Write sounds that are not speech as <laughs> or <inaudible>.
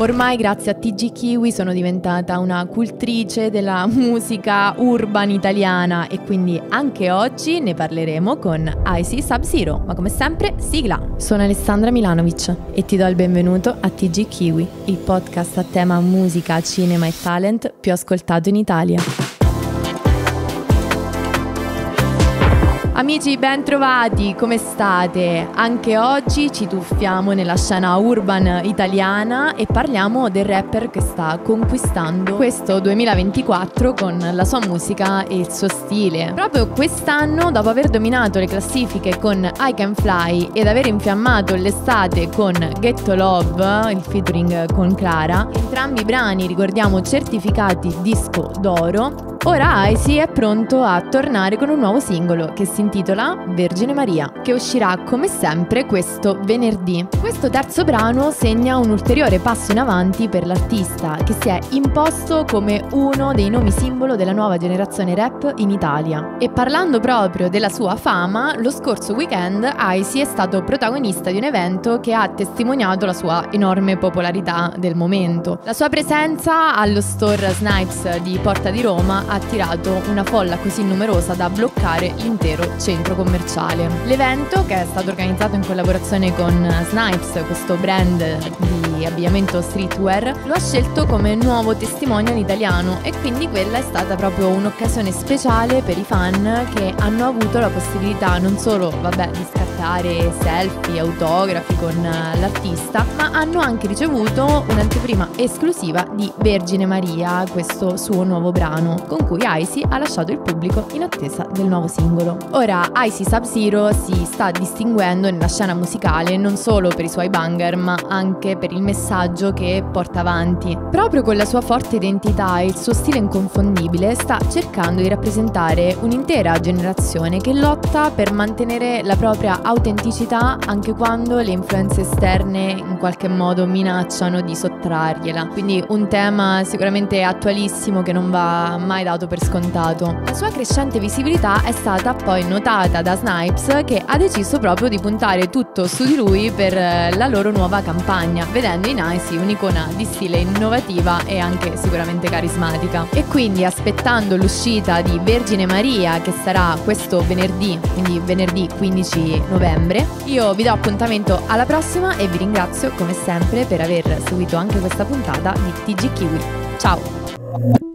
Ormai grazie a TG Kiwi sono diventata una cultrice della <laughs> musica urban italiana e quindi anche oggi ne parleremo con Icy Sub-Zero, ma come sempre sigla. Sono Alessandra Milanovic e ti do il benvenuto a TG Kiwi, il podcast a tema musica, cinema e talent più ascoltato in Italia. Amici ben trovati, come state? Anche oggi ci tuffiamo nella scena urban italiana e parliamo del rapper che sta conquistando questo 2024 con la sua musica e il suo stile. Proprio quest'anno, dopo aver dominato le classifiche con I Can Fly ed aver infiammato l'estate con Ghetto Love, il featuring con Clara, entrambi i brani, ricordiamo, certificati disco d'oro, Ora Icy è pronto a tornare con un nuovo singolo che si intitola Vergine Maria, che uscirà come sempre questo venerdì. Questo terzo brano segna un ulteriore passo in avanti per l'artista, che si è imposto come uno dei nomi simbolo della nuova generazione rap in Italia. E parlando proprio della sua fama, lo scorso weekend Icy è stato protagonista di un evento che ha testimoniato la sua enorme popolarità del momento. La sua presenza allo store Snipes di Porta di Roma ha attirato una folla così numerosa da bloccare l'intero centro commerciale. L'evento, che è stato organizzato in collaborazione con Snipes, questo brand di abbigliamento streetwear, lo ha scelto come nuovo testimonial italiano e quindi quella è stata proprio un'occasione speciale per i fan che hanno avuto la possibilità non solo, vabbè, di scattare selfie, autografi con l'artista, ma hanno anche ricevuto un'anteprima esclusiva di Vergine Maria, questo suo nuovo brano, con con cui Icy ha lasciato il pubblico in attesa del nuovo singolo. Ora Icy Sub-Zero si sta distinguendo nella scena musicale non solo per i suoi banger ma anche per il messaggio che porta avanti. Proprio con la sua forte identità e il suo stile inconfondibile sta cercando di rappresentare un'intera generazione che lotta per mantenere la propria autenticità anche quando le influenze esterne in qualche modo minacciano di sottrargliela. Quindi un tema sicuramente attualissimo che non va mai da dato per scontato. La sua crescente visibilità è stata poi notata da Snipes che ha deciso proprio di puntare tutto su di lui per eh, la loro nuova campagna, vedendo in Icy un'icona di stile innovativa e anche sicuramente carismatica. E quindi aspettando l'uscita di Vergine Maria che sarà questo venerdì, quindi venerdì 15 novembre, io vi do appuntamento alla prossima e vi ringrazio come sempre per aver seguito anche questa puntata di TG Kiwi. Ciao!